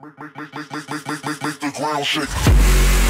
Make the ground shake.